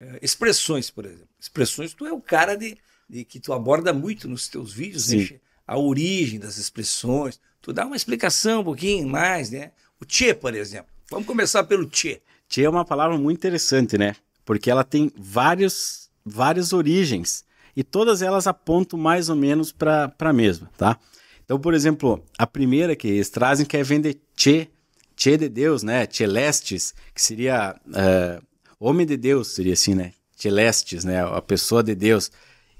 É, expressões, por exemplo. Expressões, tu é o cara de, de que tu aborda muito nos teus vídeos, né? A origem das expressões. Tu dá uma explicação um pouquinho mais, né? O tchê, por exemplo. Vamos começar pelo tchê. Tchê é uma palavra muito interessante, né? Porque ela tem vários, várias origens e todas elas apontam mais ou menos para a mesma, tá? Então, por exemplo, a primeira que eles trazem que é vender tchê, tchê de Deus, né? Tchelestes, que seria uh, homem de Deus, seria assim, né? Tchelestes, né? A pessoa de Deus.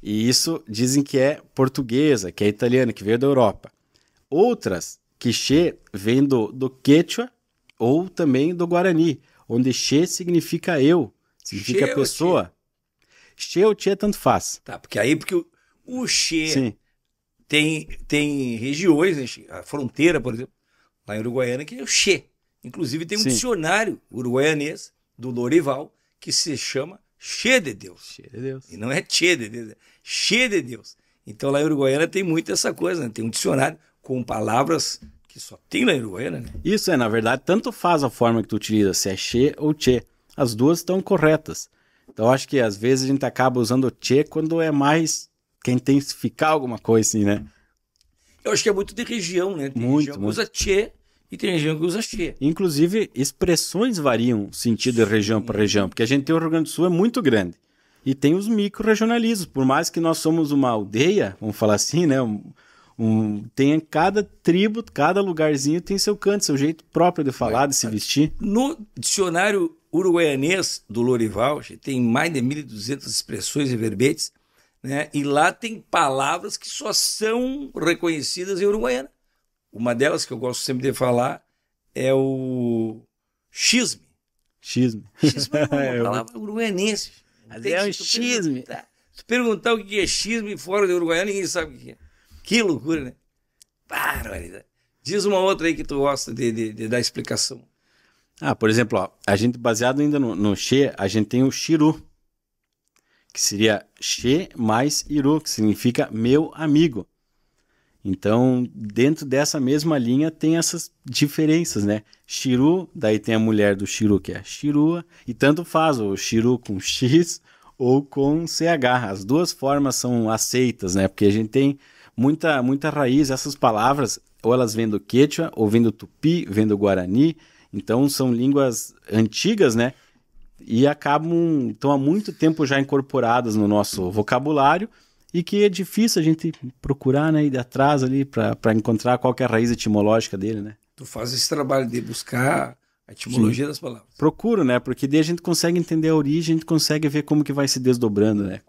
E isso dizem que é portuguesa, que é italiana, que veio da Europa. Outras, que Che vem do, do Quechua ou também do Guarani, onde Che significa eu, significa che pessoa. Che ou Che tanto faz. Tá, porque aí porque o, o Sim. tem, tem regiões, né, a fronteira, por exemplo, lá em Uruguaiana, que é o Che. Inclusive tem um Sim. dicionário uruguaianês do Lorival que se chama Che de Deus. Che de Deus. E não é Che de Deus, é Che de Deus. Então lá em Uruguaiana tem muito essa coisa, né? tem um dicionário com palavras que só tem lá em Uruguaiana, né? Isso é, na verdade, tanto faz a forma que tu utiliza, se é che ou che. As duas estão corretas. Então acho que às vezes a gente acaba usando che quando é mais quer intensificar alguma coisa assim, né? Eu acho que é muito de região, né? Tem muito, região muito. usa che e tem região que usa che. Inclusive, expressões variam sentido de região para região, porque a gente tem o Rio Grande do Sul é muito grande. E tem os micro-regionalismos. Por mais que nós somos uma aldeia, vamos falar assim, né? Um, um, tem cada tribo, cada lugarzinho tem seu canto, seu jeito próprio de falar, de se vestir. No dicionário uruguaianês do Lorival, tem mais de 1.200 expressões e verbetes, né? e lá tem palavras que só são reconhecidas em Uruguaiana. Uma delas que eu gosto sempre de falar é o xisme. Xisme. Xisme é uma é palavra uruguaianense. É um xisme. Se perguntar o que é xisme fora de Uruguaiana, ninguém sabe o que é. Que loucura, né? Barbaridade. Diz uma outra aí que tu gosta de, de, de dar explicação. Ah, por exemplo, ó, a gente, baseado ainda no, no Xê, a gente tem o Xiru, que seria Xê mais Iru, que significa meu amigo. Então, dentro dessa mesma linha tem essas diferenças, né? Xiru, daí tem a mulher do Xiru, que é a Xirua, e tanto faz o Xiru com X ou com CH. As duas formas são aceitas, né? Porque a gente tem muita, muita raiz. Essas palavras, ou elas vêm do Quechua, ou vêm do Tupi, vêm do Guarani. Então, são línguas antigas, né? E acabam, estão há muito tempo já incorporadas no nosso vocabulário e que é difícil a gente procurar, né? Ir atrás ali para encontrar qual é a raiz etimológica dele, né? Tu faz esse trabalho de buscar a etimologia Sim. das palavras. Procuro, né? Porque daí a gente consegue entender a origem, a gente consegue ver como que vai se desdobrando, né?